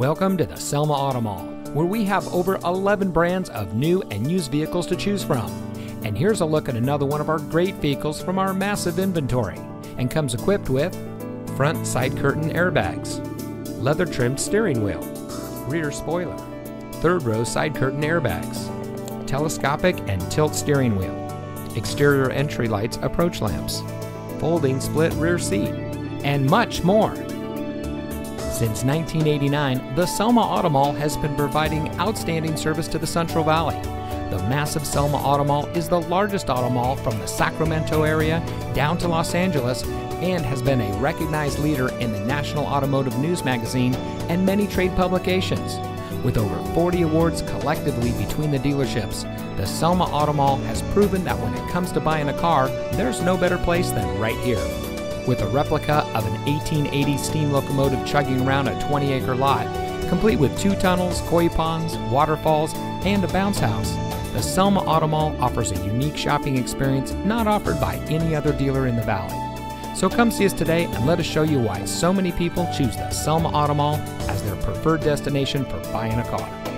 Welcome to the Selma Auto Mall, where we have over 11 brands of new and used vehicles to choose from. And here's a look at another one of our great vehicles from our massive inventory, and comes equipped with front side curtain airbags, leather trimmed steering wheel, rear spoiler, third row side curtain airbags, telescopic and tilt steering wheel, exterior entry lights approach lamps, folding split rear seat, and much more. Since 1989, the Selma Auto Mall has been providing outstanding service to the Central Valley. The massive Selma Auto Mall is the largest auto mall from the Sacramento area down to Los Angeles and has been a recognized leader in the National Automotive News magazine and many trade publications. With over 40 awards collectively between the dealerships, the Selma Auto Mall has proven that when it comes to buying a car, there's no better place than right here. With a replica of an 1880 steam locomotive chugging around a 20 acre lot, complete with two tunnels, koi ponds, waterfalls, and a bounce house, the Selma Auto Mall offers a unique shopping experience not offered by any other dealer in the valley. So come see us today and let us show you why so many people choose the Selma Auto Mall as their preferred destination for buying a car.